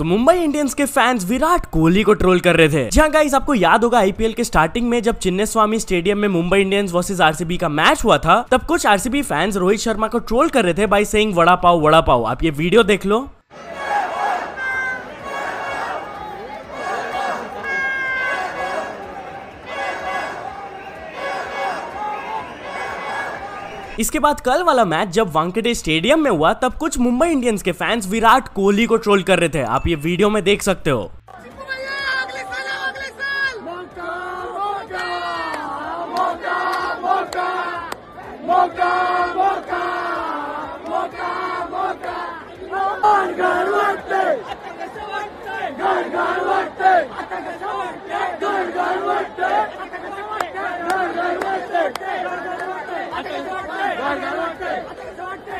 सो Mumbai Indians के fans Virat Kohli को troll कर रहे थे। जहाँ गाइस आपको याद होगा आईपीएल के स्टार्टिंग में जब चिन्ने स्वामी स्टेडियम में मुंबई इंडियंस वर्सेस आरसीबी का मैच हुआ था, तब कुछ आरसीबी फैंस रोहित शर्मा को ट्रोल कर रहे थे बाई सेइंग वड़ा पाव, वड़ा पाओ आप ये वीडियो देख लो। इसके बाद कल वाला मैच जब वांकेडे स्टेडियम में हुआ तब कुछ मुंबई इंडियंस के फैंस विराट कोहली को ट्रोल कर रहे थे आप ये वीडियो में देख सकते हो मौका मौका मौका मौका मौका वाटते